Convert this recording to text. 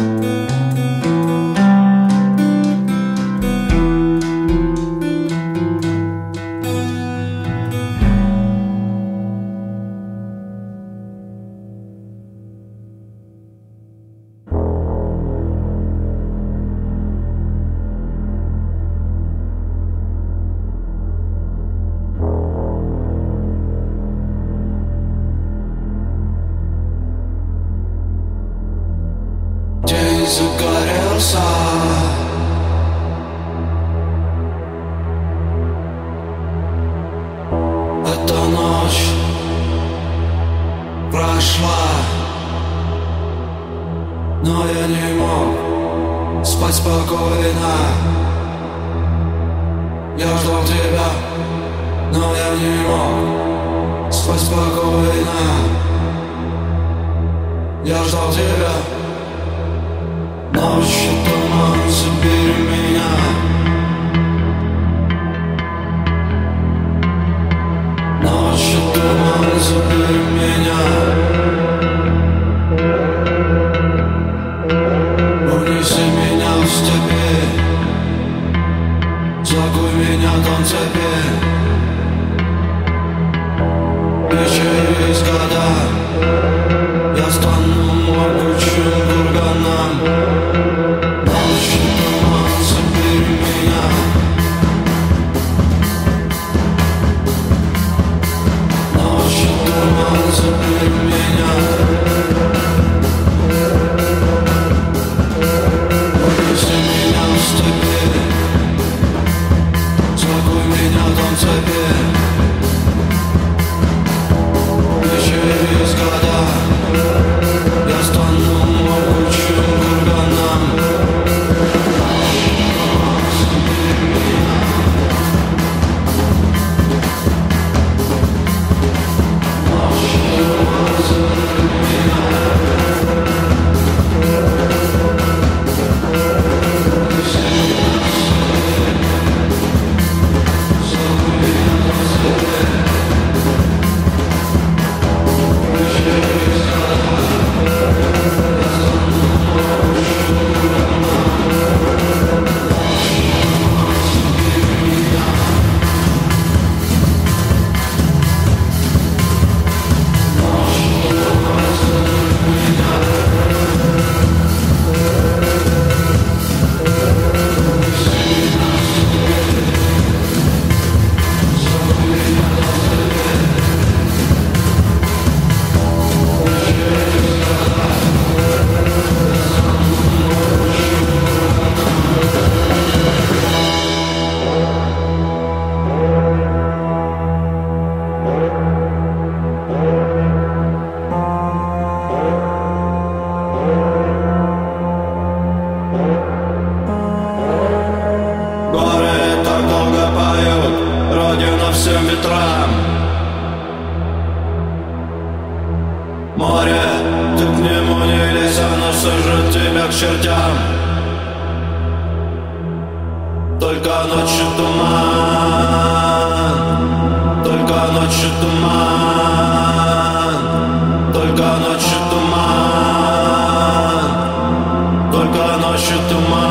Música прошла. Но я не мог спать спокойно. Я ждал тебя, но я не мог спать спокойно. Я ждал тебя Ночью туман забери 언제 ветрам Море, ты к нему не лезь, оно сожжет тебя к чертям. Только ночью туман Только ночью туман Только ночью туман Только ночью туман.